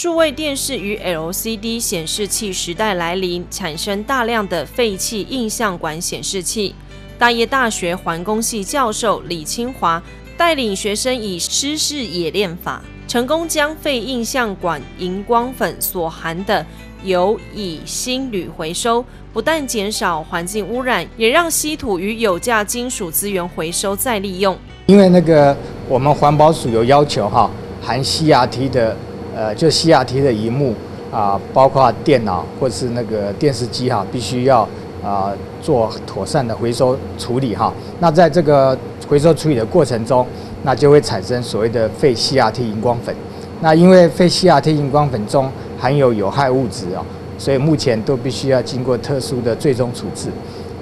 数位电视与 LCD 显示器时代来临，产生大量的废弃印象馆显示器。大业大学环工系教授李清华带领学生以湿式冶炼法，成功将废印象馆荧光粉所含的油、乙、锌、铝回收，不但减少环境污染，也让稀土与有价金属资源回收再利用。因为那个我们环保署有要求哈，含 CRT 的。呃，就 CRT 的荧幕啊，包括电脑或是那个电视机哈，必须要啊做妥善的回收处理哈。那在这个回收处理的过程中，那就会产生所谓的废 CRT 荧光粉。那因为废 CRT 荧光粉中含有有害物质啊，所以目前都必须要经过特殊的最终处置。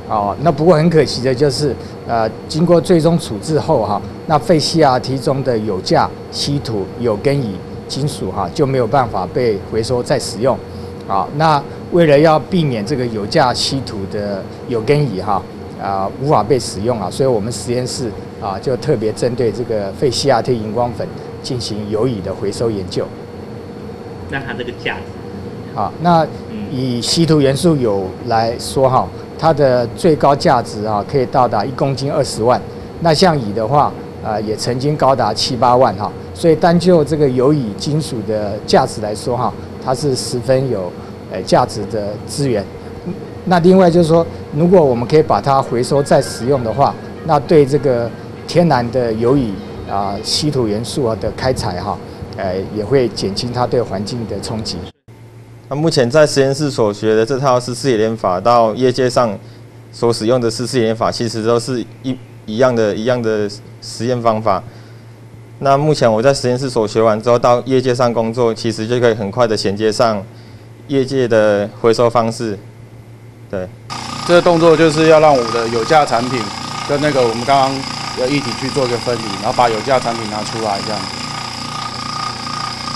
哦，那不过很可惜的就是，呃，经过最终处置后哈，那废 CRT 中的有价稀土、有根乙。金属哈就没有办法被回收再使用，啊，那为了要避免这个有价稀土的有根乙哈啊无法被使用啊，所以我们实验室啊就特别针对这个废 CRT 荧光粉进行有乙的回收研究。那它这个价值？好，那以稀土元素有来说哈，它的最高价值啊可以到达一公斤二十万，那像乙的话啊也曾经高达七八万哈。所以单就这个有乙金属的价值来说，哈，它是十分有，呃价值的资源。那另外就是说，如果我们可以把它回收再使用的话，那对这个天然的有乙啊稀土元素啊的开采哈，呃也会减轻它对环境的冲击。那目前在实验室所学的这套湿式冶炼法，到业界上所使用的湿式冶炼法，其实都是一一样的一样的实验方法。那目前我在实验室所学完之后，到业界上工作，其实就可以很快的衔接上业界的回收方式。对，这个动作就是要让我们的有价产品跟那个我们刚刚的一起去做一个分离，然后把有价产品拿出来，这样。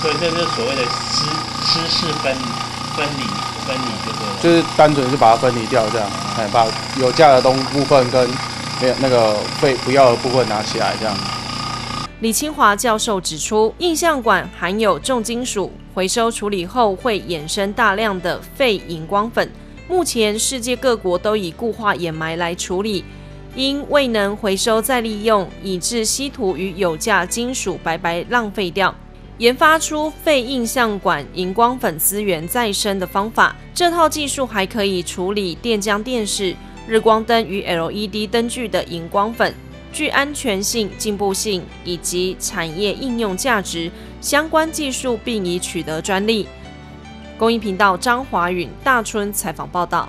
所以这就是所谓的湿湿式分分离分离，就是就是单纯是把它分离掉，这样，哎，把有价的东部分跟没有那个被不要的部分拿起来，这样。李清华教授指出，印象馆含有重金属，回收处理后会衍生大量的废荧光粉。目前世界各国都以固化掩埋来处理，因未能回收再利用，以致稀土与有价金属白白浪费掉。研发出废印象馆荧光粉资源再生的方法，这套技术还可以处理电浆电视、日光灯与 LED 灯具的荧光粉。具安全性、进步性以及产业应用价值相关技术，并已取得专利。公益频道张华允、大春采访报道。